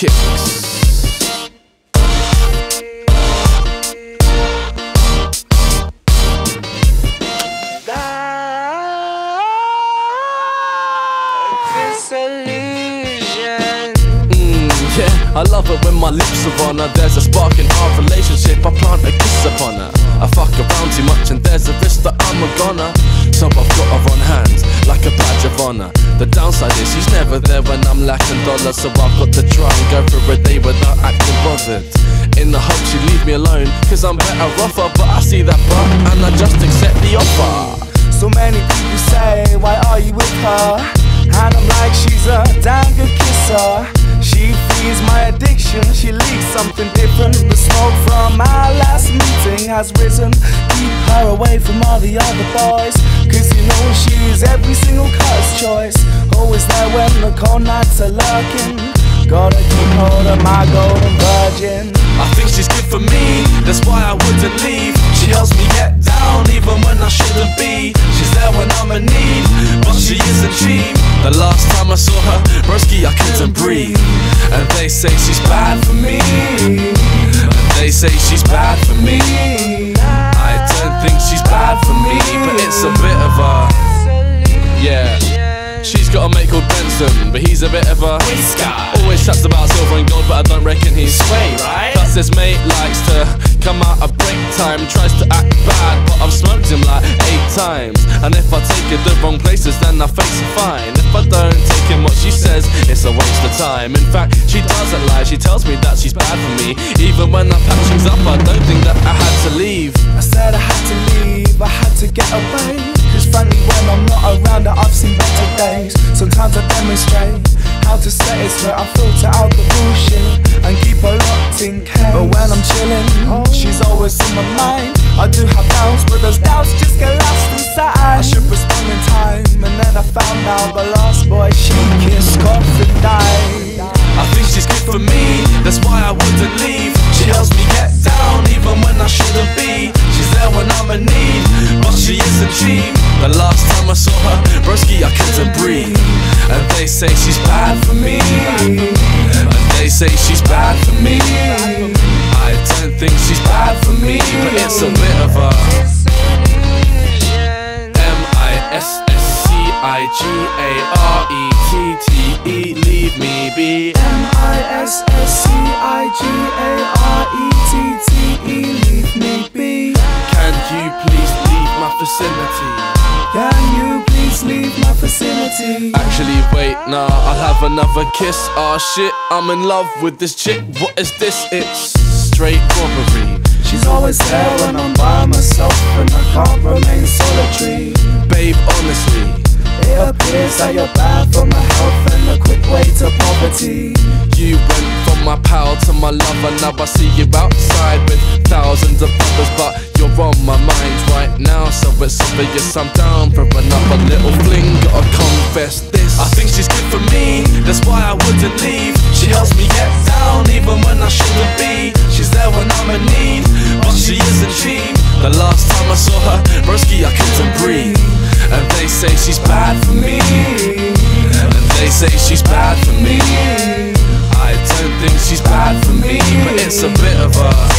kicks. I love it when my lips are on her. There's a spark in our relationship. I plant a kiss upon her. I fuck around too much and there's a risk that I'm a goner. So I've got to run the downside is she's never there when I'm lacking dollars, so I've got to try and go through a day without acting bothered. In the hope she leave me alone, cause I'm better off her, but I see that but and I just accept the offer. So many people say, why are you with her? And I'm like, she's a damn good kisser. She feeds my addiction, she leaks something different. The smoke from our last meeting has risen. Keep her away from all the other boys. Know she's every single cut's choice. Always there when the cold nights are lurking. Gotta keep hold of my Golden Virginia. I think she's good for me, that's why I wouldn't leave. She helps me get down even when I shouldn't be. She's there when I'm in need, but she isn't cheap. The last time I saw her, broski, I couldn't breathe. And they say she's bad for me. And they say she's mate but he's a bit of a Always chats about silver and gold, but I don't reckon he's Sway, right? Plus his mate likes to come out at break time Tries to act bad, but I've smoked him like eight times And if I take it the wrong places, then I face a fine If I don't take in what she says, it's a waste of time In fact, she doesn't lie, she tells me that she's bad for me Even when I patch things up, I don't think that I had to leave I said I had to leave, I had to get away. Cause frankly, when I'm not around her, I've seen better days. Sometimes I demonstrate how to straight. I filter out the bullshit and keep her locked in case. But when I'm chilling, she's always in my mind. I do have doubts, but those doubts just get lost inside. I should respond in time, and then I found out the last boy say she's bad for me. And they say she's bad for me. I don't think she's bad for me, but it's a bit of a M I S S C I G A R E T T E. Leave me be. M-I-S-S-C-I-G-A-R-E-T-T-E Leave me be Can you please leave my vicinity? Can you please leave my vicinity? Actually, wait, nah, I'll have another kiss. Aw, shit, I'm in love with this chick. What is this? It's straight robbery. She's always there when I'm by myself And I can't remain solitary Babe, honestly, It appears that you're bad for my health And a quick way to poverty you went from my pal to my lover. Now I see you outside with thousands of others, but you're on my mind right now So it's obvious I'm down for another little fling. Gotta confess this. I think she's good for me, that's why I wouldn't leave. She helps me get down even when I shouldn't be. She's there when I'm in need, but she isn't cheap The last time I saw her, Broski I couldn't breathe. And they say she's bad for me. And they say she's bad for me. I don't think she's bad for me, but it's a bit of a